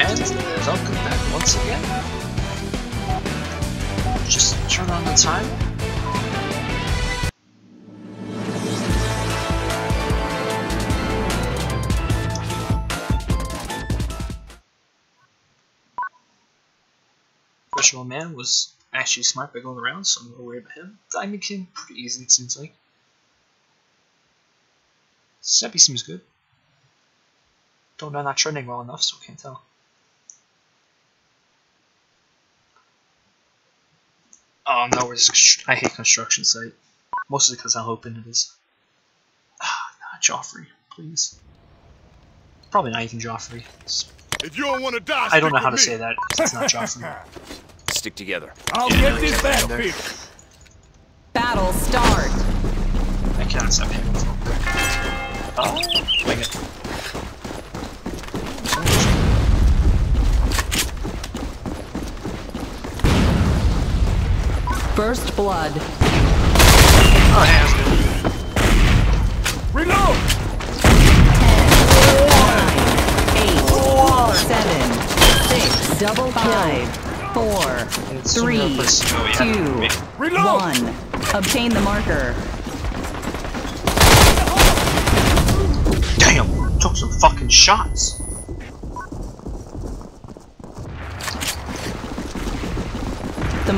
And welcome back once again. Just turn on the time. Virtual Man was actually smart by going around, so I'm not worried about him. Diamond King, pretty easy it seems like. Seppi seems good. Though they're not trending well enough, so can't tell. Oh no, we're just, I hate construction site. Mostly because how open it is. Ah, not Joffrey, please. Probably not even Joffrey. It's, If you don't want to die, I don't know how to with say that. It's not Joffrey. Stick together. I'll Yeah, get no, this yeah, battlefield. Battle start. I cannot stop him. with real. Oh, wing it. First blood. Oh. Reload. Eight. Two. Wait. Reload. One. Obtain the marker. Damn, took some fucking shots.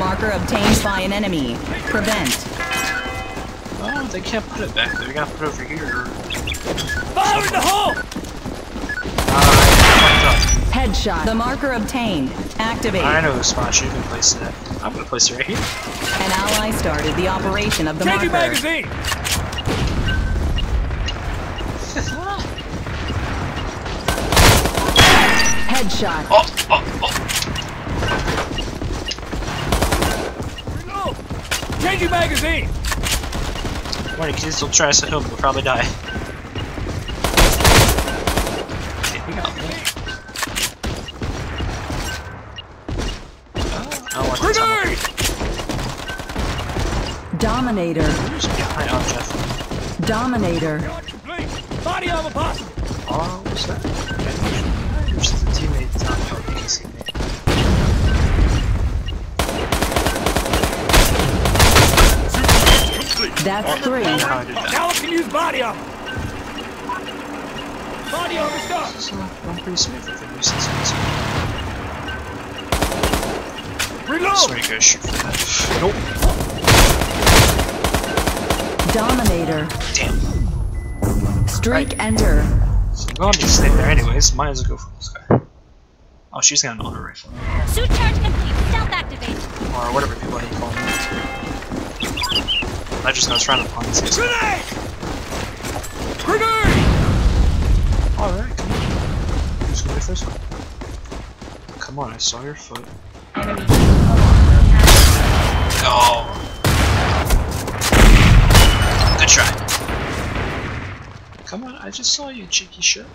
Marker obtained by an enemy. Prevent. Oh, they can't put it back there. We gotta put it over here. Fire in the hole. Uh, Headshot. The marker obtained. Activate. I know the spot you can place it at. I'm gonna place it right here. An ally started the operation of the Changing marker. magazine. Headshot. Oh, oh, oh. Changing magazine. When the kids will try us at home, we'll probably die. Okay, we got one. Oh, I want the tunnel. Grenade. Dominator. Who's behind? Oh, Jeff. Dominator. Charge complete. Body armor possible. Oh, what's that? Who's the teammate? It's not you can see me. Complete. That's three. I know how I did that. Now I can use body armor. Body armor start. So, I'm pretty smooth with the nuisance ones. Reload. So you guys shoot for that. Nope. Dominator. Damn. Streak enter. So I'm going to stay there anyways. Might as well go for this guy. Oh, she's got an auto rifle. Suit charge complete. Stealth activate. Or whatever people want to call it. I just know it's trying to pawn this guy. Grenade. Grenade. Alright, come on. Who's gonna be first one? Come on, I saw your foot. Oh. Good try. Come on, I just saw you, cheeky shit.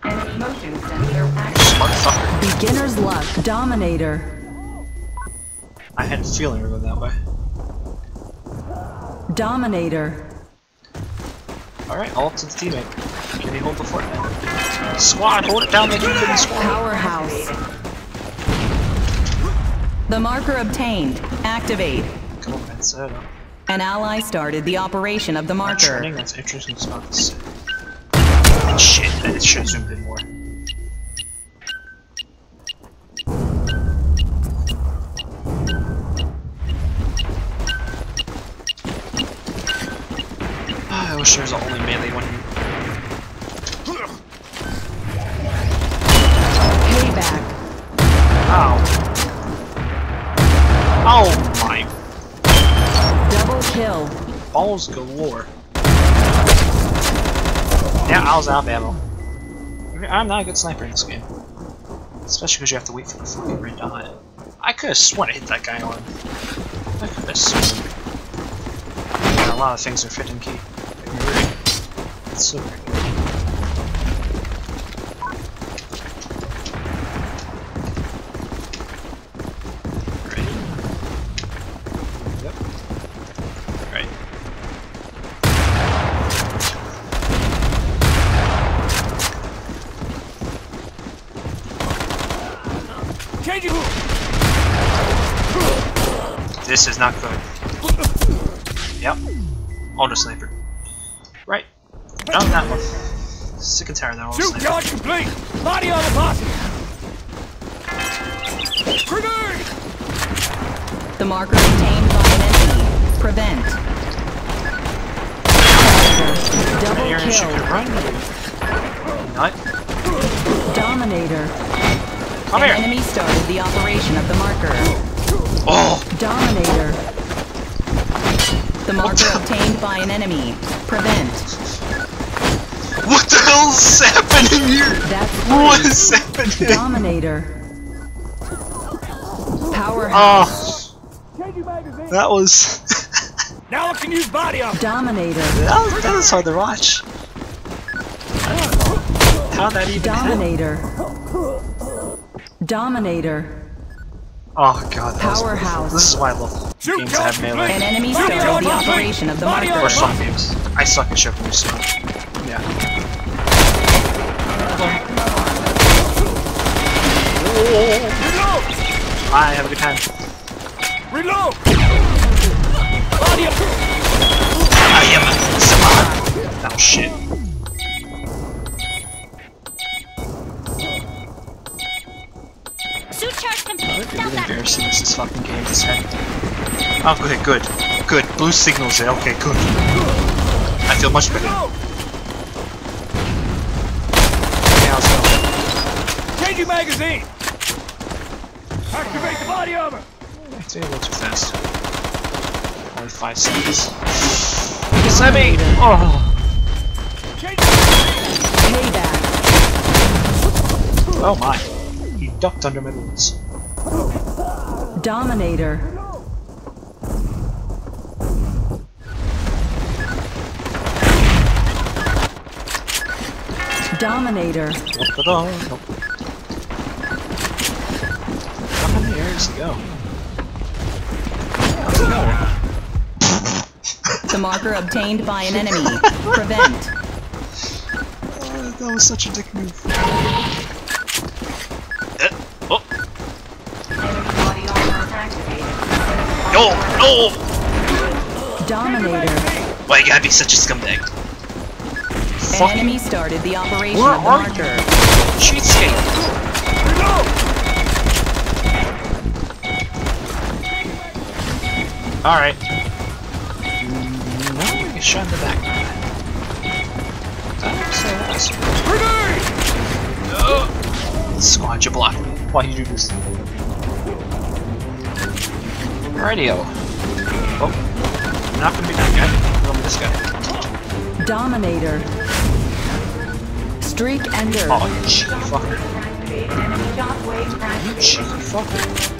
Smart fucker. Beginner's luck. Dominator. I had a feeling we were going that way. Dominator. Alright, all up to the teammate. Can he hold the fort now? Squad, hold it down like you couldn't squad. Powerhouse. The marker obtained. Activate. Come on, man, set up. An ally started the operation of the marker. training, that's interesting sit. Shit, I should have zoomed in more. There was only melee one. Payback. Ow. Oh my Double kill. balls galore. Yeah, I was out of ammo. I'm not a good sniper in this game. Especially because you have to wait for the fucking red dot. I could have sworn I hit that guy on. I could have sworn. A lot of things are fit and key so This is not good. Yep. Auto sniper. Right. No, that one. Sick and tired of that auto Shoot, sniper. charge complete. Body on the posse. Grenade! The marker obtained by an enemy. Prevent. Double Aaron, she kill. could run. Nut. Dominator. Come An here. enemy started the operation of the marker. Oh, Dominator. The marker obtained by an enemy. Prevent. What the hell is happening here? That's What three. is happening? Dominator. Powerhouse. Ah. Oh, that was Now I can use body armor. Dominator. that was, that was hard to watch. I don't know how that even happened. Dominator. Dominator. Oh god, that was Powerhouse. beautiful. This is why I love Shoot, games that have melee. An enemy Body started the operation of the Body marker. Or some games. I suck at shipping, so Bye, have a good time. Reload! Body up! I am a spawn. Oh shit. Suit charge complete. Really embarrassing activated. this is fucking game this head. Oh good, good. Good. Blue signals there, okay, good. I feel much better. Reload! Yeah, let's go. Changing magazine! Activate the body armor! It's a little too fast. Only five seconds. Semi! Oh! Payback. Oh my. He ducked under my boots. Dominator. Dominator. Ta-da. Nope. How many to go? How's it going? The marker obtained by an enemy. Prevent. Uh, that was such a dick move. Uh, oh. No! No! Dominator. Why you gotta be such a scumbag? An enemy started the operation Where of the are you? marker. cheapskate! Reload! Alright. Now we get shot in the back. That's so awesome. Grenade! Squad, you block me. Why you do this? Radio. Oh. I'm not gonna be that guy. I'm gonna be this guy. Dominator. Streak ender. Oh, you cheeky fucker. You cheeky fucker.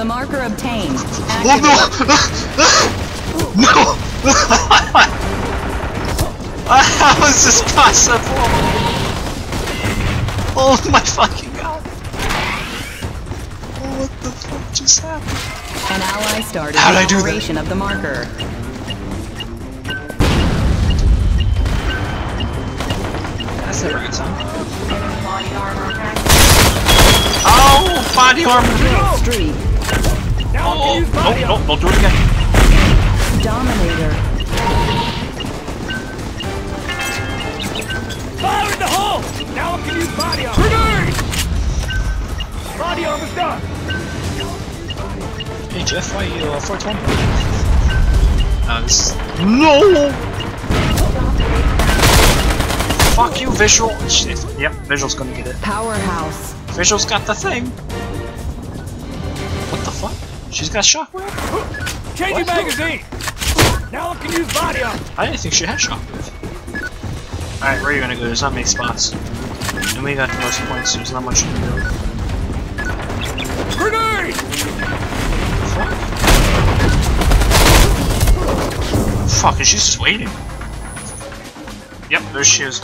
The marker obtained. Oh no! no! How is this possible? Oh my fucking god! Oh, what the fuck just happened? An ally started How'd the I do that? operation of the marker. That's never a good sign. Oh, body armor! Streak! Streak. Now I Oh, can use no, body no, armor! don't do it again. Dominator. Fire in the hole! Now I can use body armor! Grenade! Body armor's done! Hey Jeff, why you uh, 420? Uh, this... No! Fuck you, Visual! Shit. Yep, Visual's gonna get it. Powerhouse. Visual's got the thing! What the fuck? She's got shockwave? Changing magazine! Now I can use body armor! I didn't think she had shockwave. Alright, where are you gonna go? There's not many spots. And we got the most points, so there's not much to do. Grenade! Fuck. Fuck, and she's just waiting. Yep, there she is.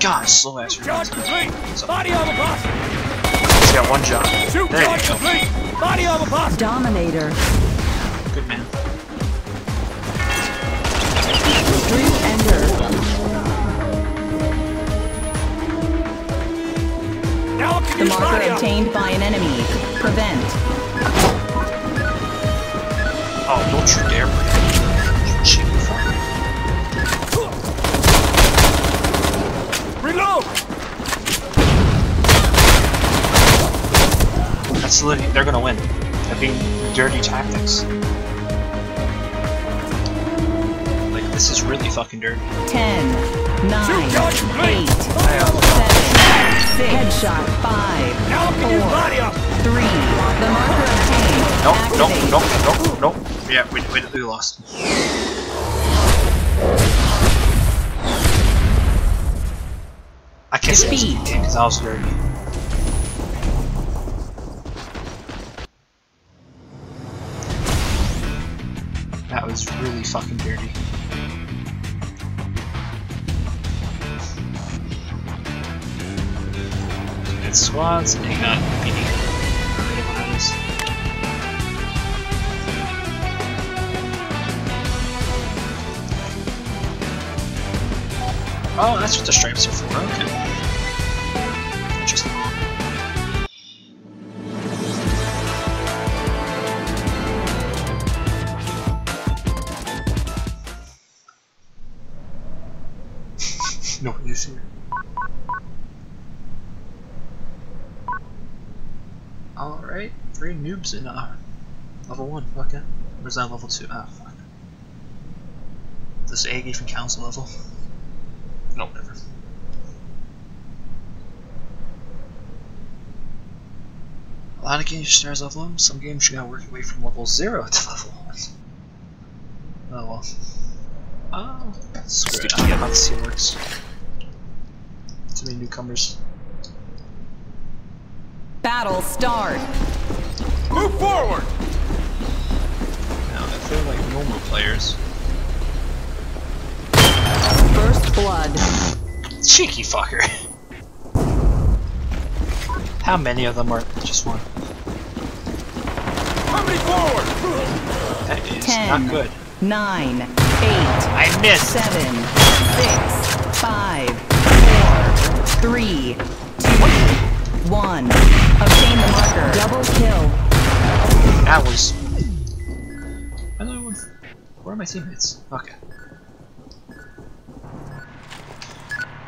God, slow ass. Charge complete! Body armor boss! He's got one job. Shoot There charge you go. complete! Body armor possible! Dominator. Good man. Dream Ender. Now The marker body armor! obtained by an enemy. Prevent. Oh, don't you dare That's literally, they're gonna win. They're being dirty tactics. Like, this is really fucking dirty. 10, 9, 8, 7, 6, Headshot. 5, Now I can use 4, body armor! 3. The marker obtained. Nope, nope, Activate. nope, nope, nope. Yeah, we, we, we lost. I can't say Defeat. because I was dirty. Was really fucking dirty. It's squads and hang on, PD. Oh, that's what the stripes are for. Okay. Three noobs in uh, level 1, okay. Where's that level 2? Ah, fuck. This Aggie from council level. No, never. A lot of games stars level 1, some games you gotta work your way from level 0 to level 1. Oh well. Oh, screw it, I don't know how the seal works. Too many newcomers. Battle start. Move forward! Now, if they're like normal players, First blood. cheeky fucker. How many of them are just one? Company forward! That is Ten. not good. 9, 8, I missed! 7, 6, 5, 4, 3, 2, 1. Obtain the marker. Double kill. That was. Hello. Where are my teammates? Okay.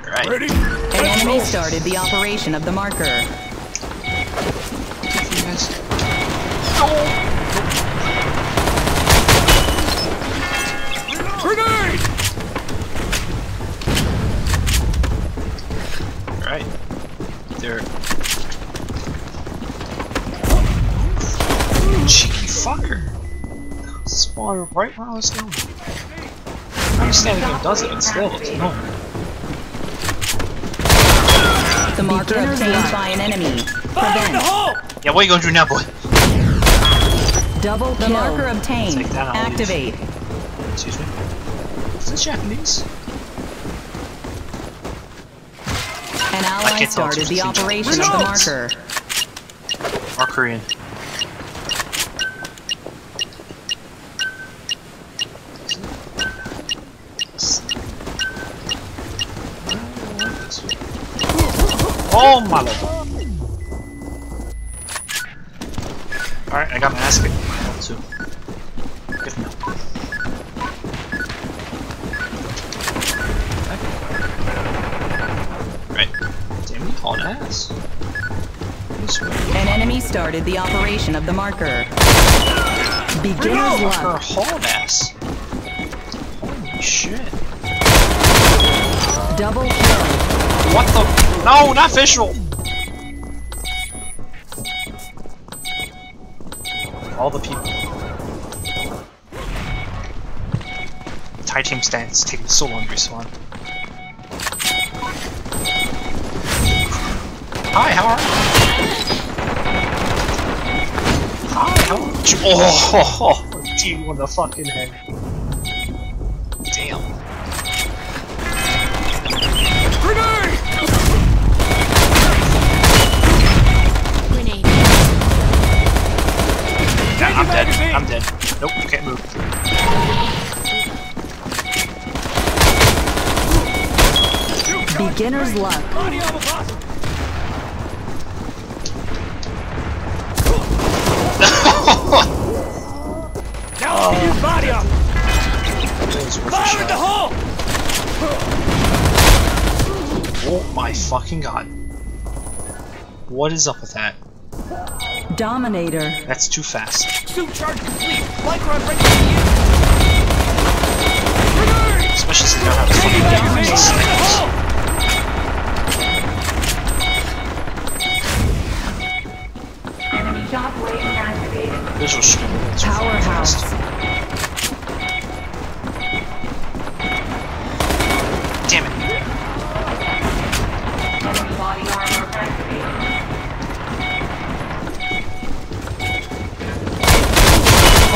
Alright. Ready? An enemy started the operation of the marker. You guys. Grenade! Alright. They're. Cheeky fucker. Spawned right where I was going. I understand the game does it, but still, no. The marker obtained by an enemy. Fire in the Prevent. hole! Yeah, what are you gonna do now, boy? Double kill. The marker obtained. Take that, I'll. Activate. Excuse me. Is this Japanese? An ally can't tell if started the operation of the marker. Or Korean? Oh my lord! Alright, I got my ass kicked. Level two. Good enough. Right. Damn, you hauled ass. An enemy started the operation of the marker. Beginner's Her luck. hauled ass. Holy shit. Double kill. What the? No, not visual. All the people. Thai team stance taking so long to respawn. Hi, how are you? Hi, how are you? Oh, oh, oh, you on the fucking head. Nope, can't move. Beginner's luck. now I'll use body up. Fire at the hole. Oh my fucking god. What is up with that? Dominator. That's too fast. Suit charge complete. Micron ready for use. Grenade! Especially since they don't have a Taking fucking back gun. the It's Fire in the snipers. hole! Visual stream. It's fucking Powerhouse.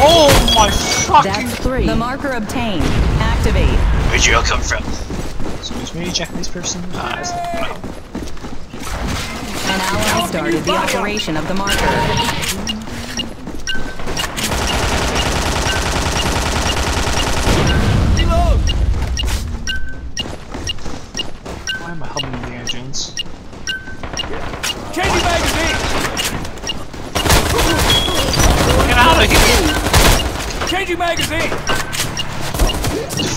Oh my fucking That's three. The marker obtained. Activate. Where'd you all come from? Excuse me, Japanese person? Uh, it's- no. An ally started the operation of the marker. Magazine!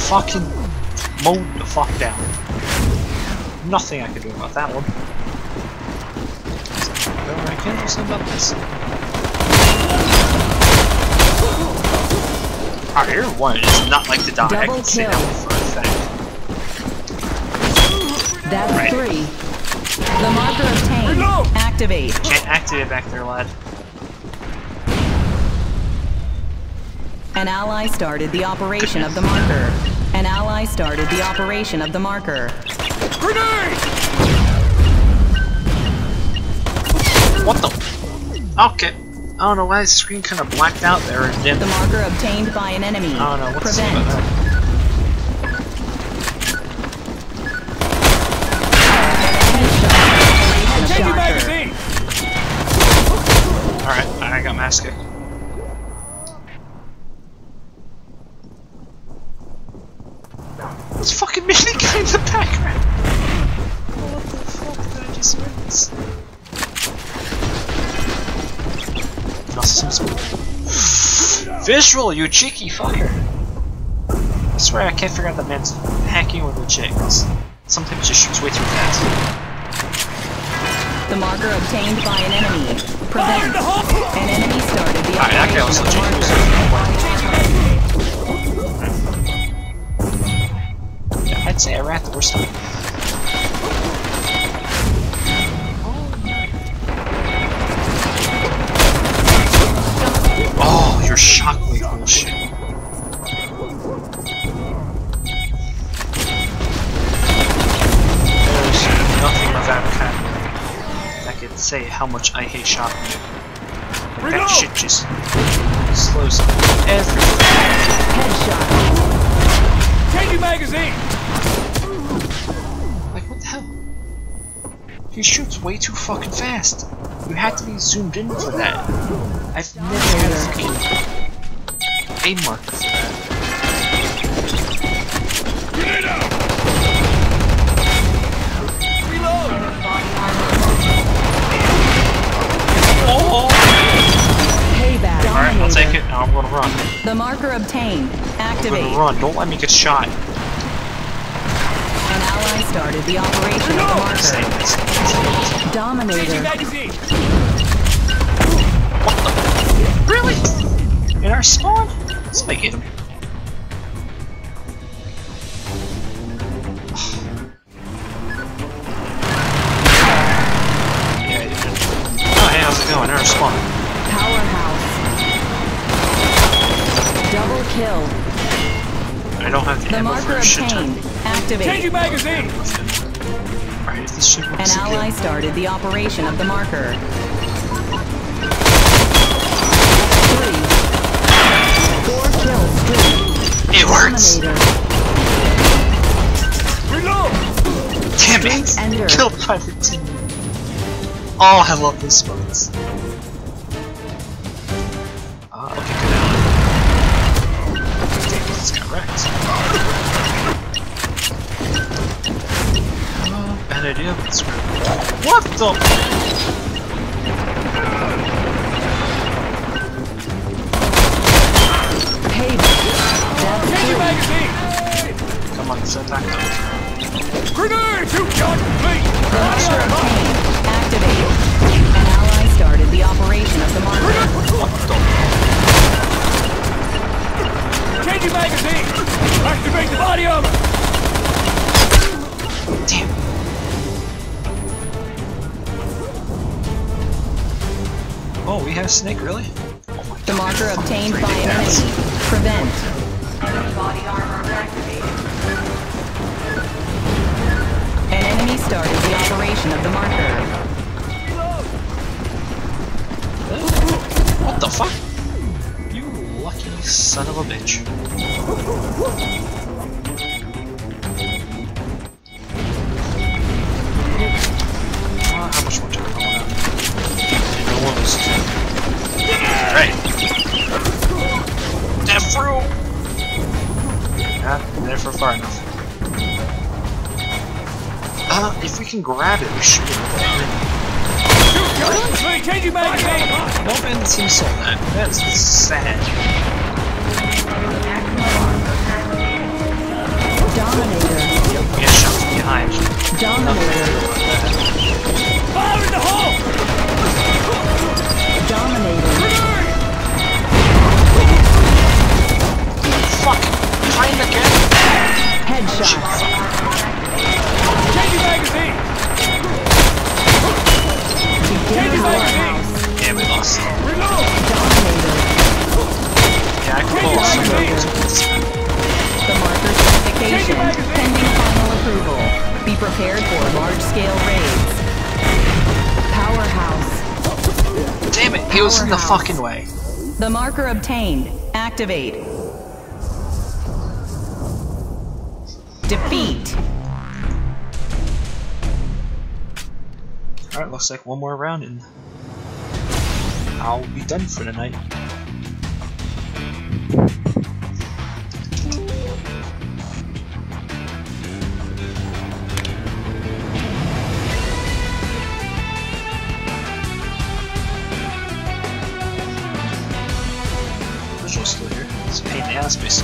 Fucking mowed the fuck down. Nothing I can do about that one. I can't do something about this. Our air one is not like to die. I Double can say that kill. one for a fact. That's Right. three. The marker obtained. Reload! Activate. Can't activate back there, lad. An ally started the operation of the marker. An ally started the operation of the marker. Grenade! What the? Okay. I don't know why the screen kind of blacked out there and The didn't. marker obtained by an enemy. I don't know what's Prevent. about that. Operation of the Changing marker. magazine! Alright, I got mask kick. It's fucking mini guy in the background. What the fuck did I just witness? Awesome. Visual, you cheeky fucker! I swear I can't figure out that man's hacking with the chicks. Sometimes he just shoots way too fast. The marker obtained by an enemy. Fire in Prevent. An enemy started the Alright, that guy was legit. I'd say I rat the worst time. Oh, your shockwave bullshit. There's nothing of that kind that could say how much I hate shockwave. That shit just slows everything. Headshot. Changing magazine! Like, what the hell? He shoots way too fucking fast. You had to be zoomed in for that. I've never had a fucking aim marker for that. Alright, I'll take it. Now I'm gonna run. The marker obtained. I'm Activate. gonna run. Don't let me get shot. Ally started the operation of the Say marker. Dominator. magazine! Really? In our spawn? Let's make it. Yeah, you did. Oh, hey, how's it going? In our spawn. Powerhouse. Double kill. I don't have the, The ammo for a shit ton. Obtained. Activate. Changing magazine! Alright, this shit An ally again. started the operation of the marker. Three. Four kill streak. It works! Dominator. Reload! Damn it! Ender. Killed by the team. Oh, I love these spots. Ah, okay, good ally. Damn, this got wrecked. Bad idea, but screw it. What the? Payback. That's Change your magazine! Come on, set that up. Grenade! Shoot charge complete! The marker obtained. Activate. An ally started the operation of the marker. What the? Change your magazine! Activate the body armor! Damn. Oh, we have Snake, really? Oh The marker obtained by an enemy. Prevent. Body armor activated. An enemy started the operation of the marker. What the fuck? You lucky son of a bitch. Death through! Yeah, there for far enough. Uh, if we can grab it, we should be able to. Shoot charge complete! Change your magazine! No man seems so that. That's sad. Dominator. Yep, We get shot from behind. Dominator. Fire in the hole! Dominator. In the fucking way. The marker obtained. Activate. Defeat. Alright, looks like one more round and I'll be done for the ass, he's.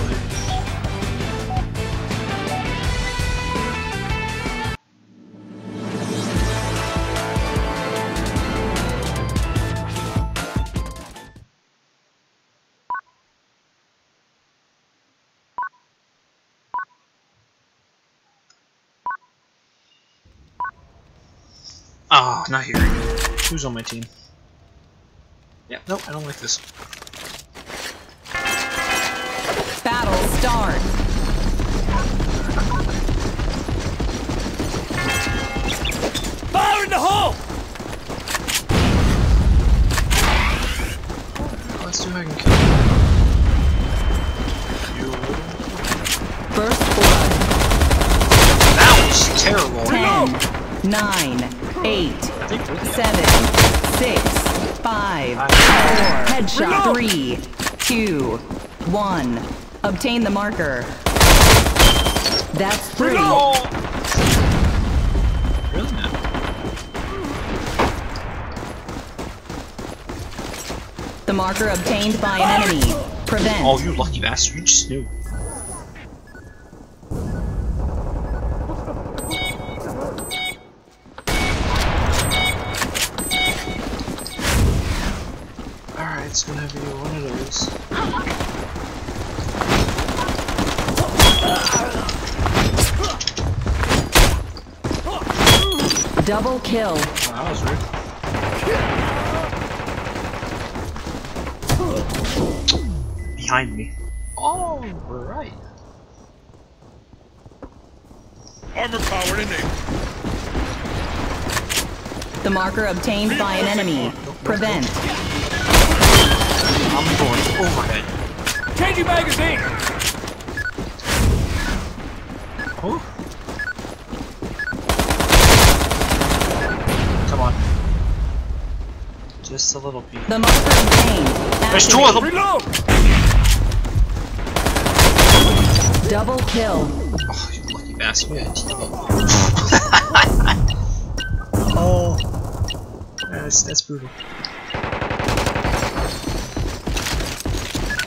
Oh, not here. Who's on my team? Yeah, nope, I don't like this. Battle start. Fire in the hole! Let's see if I can kill you. First blood. That was terrible. Ten. Nine. Eight. I think we're the Seven. Six. Five. I- Four. Headshot. Reload. Three. Two. One. Obtain the marker. That's three. Reload. The marker obtained by an enemy. Prevent. Oh, you lucky bastard! You just knew. Double kill. Oh, that was rude. Behind me. Oh, right. Armor power in there. The marker obtained by an enemy. Prevent. I'm going overhead. Change your magazine! Oh. Come on. Just a little bit. The marker obtained. There's two of them! Reload! Double kill. Oh, you lucky bastard. You had that's that's brutal.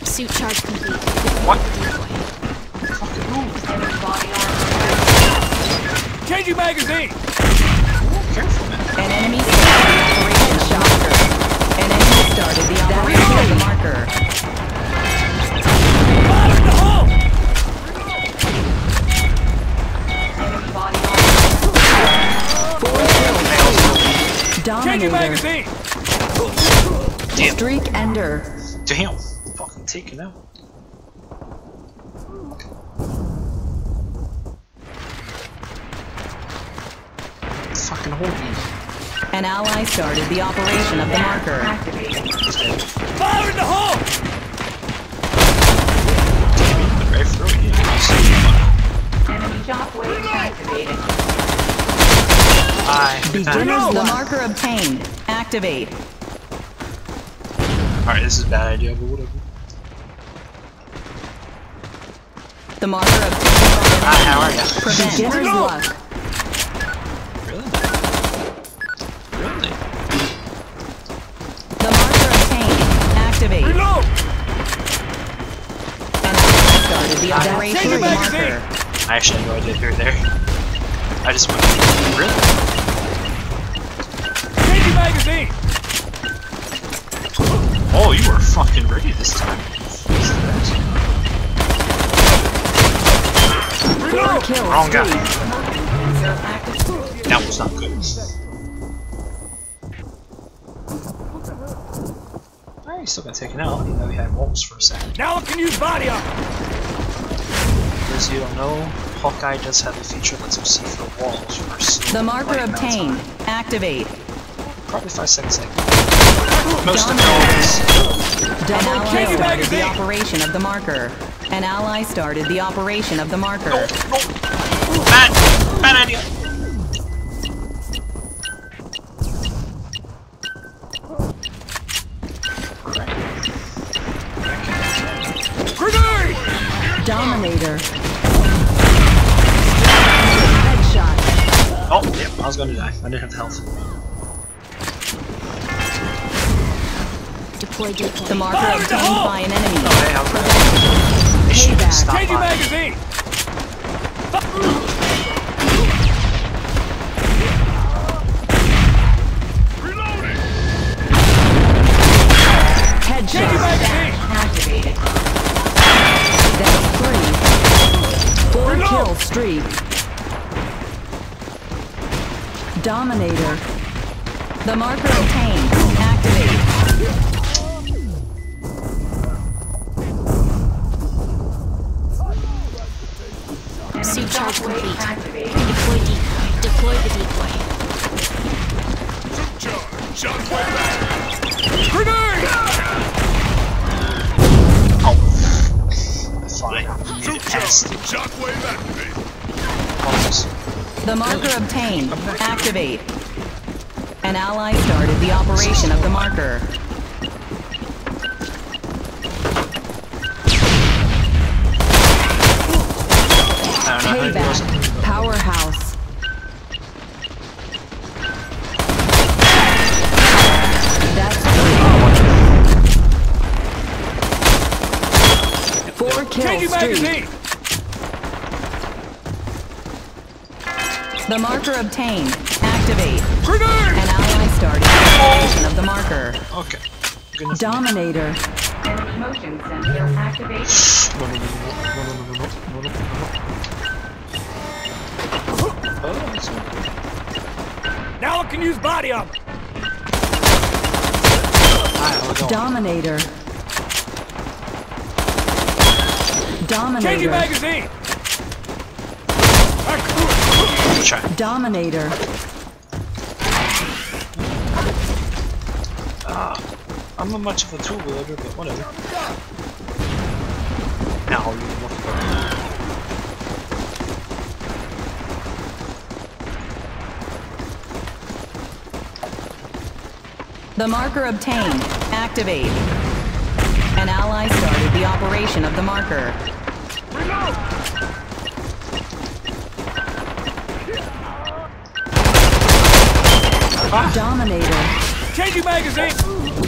Suit charge complete. What? Fucking move. Changing magazine! Careful, man. An enemy started Dominator. magazine! Streak ender. Damn. Fucking taken out. Fucking hold me. An ally started the operation of the marker. Fire in the hole! Right through it. Hi. good time. Beginner's the marker obtained. Activate. Alright, this is a bad idea, but whatever. The marker obtained Hi, how are by ya? Prevent. Beginner's luck. The operation Changing of the magazine. marker. I actually had no idea you were there. I just went, really? Changing magazine! Oh, you were fucking ready this time. Reload! Kill Wrong guy. streak. That was not good. Alright, he's still got taken out, even though we had wolves for a second. Now I can use body armor! For those of you who don't know, Hawkeye does have a feature that lets him see through walls for a slow The marker light amount of obtained. time. Activate. Probably five seconds later. Most of those. An ally started the operation of the marker. An ally started the operation of the marker. No, no. Bad, bad idea. Gonna die. I didn't have the health. Deploy decoy. The marker Fire in the obtained by an enemy. Oh, hey, I was They should Payback. stop Changing by. magazine! Changing Headshot. magazine! That's three. Four Reload. kill streak. Dominator. The marker obtained. Activate. Suit charge complete. Deploy decoy. Deploy the decoy. Grenade! Oh. Fine. You made The marker obtained. Activate. An ally started the operation of the marker. I don't know how it goes. Payback. Powerhouse. That's three. Four kill Changing magazine! The marker obtained. Activate. Grenade! An ally started the operation of the marker. Okay. Good enough. Dominator. Motion sensor activated. No, no, no, no, no, no, no, no, no. Oh, that's. Now I can use body armor! Hi, how's it going? Dominator. Changing magazine! Good try. Dominator. Ah, I'm not much of a tool wielder, but whatever. Now you look for The marker obtained. Activate. An ally started the operation of the marker. Dominator. Changing magazine!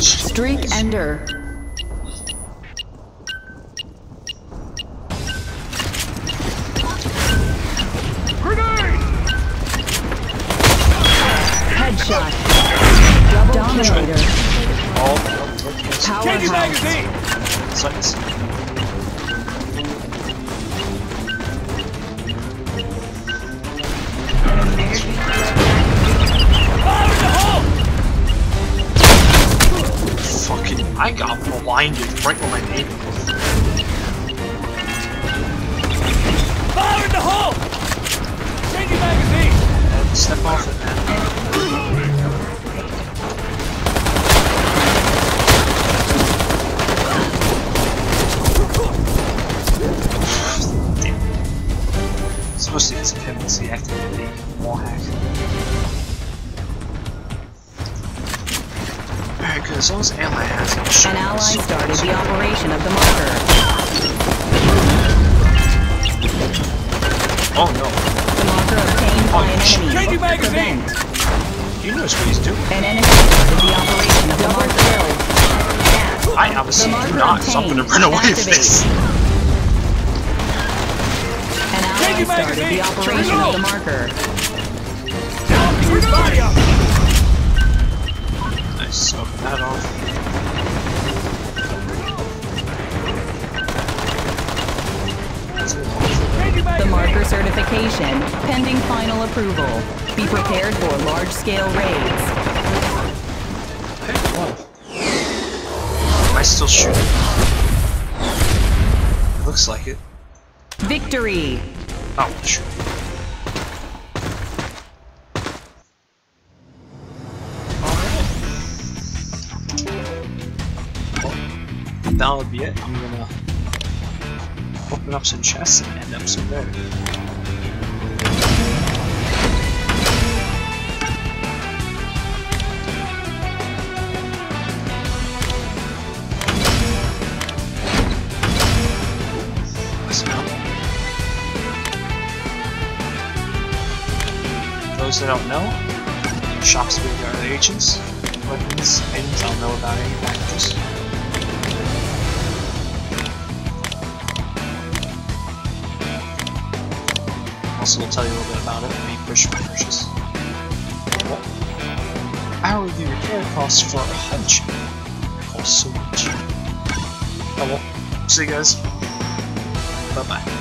Streak Ender. Alright, good. As long as Ally has it, An ally started the operation of the marker. Oh no. The marker obtained by an enemy. Changing magazine. Prevent. He knows what he's doing. An enemy started the operation of the marker. I obviously The do marker not, so I'm gonna run away from this. Changing started the operation of the marker. Now keep his body up! Nice, open that off. The marker certification, pending final approval. Be prepared for large-scale raids. Am I still shooting? It looks like it. Victory! Sure. That would be it. I'm gonna open up some chests and end up somewhere. Those that don't know, shops where there are agents, weapons, items I don't know about any packages. Also, will tell you a little bit about it, maybe push my purchase. Hourly repair costs for a hunch costs so much. Oh well, see you guys. Bye bye.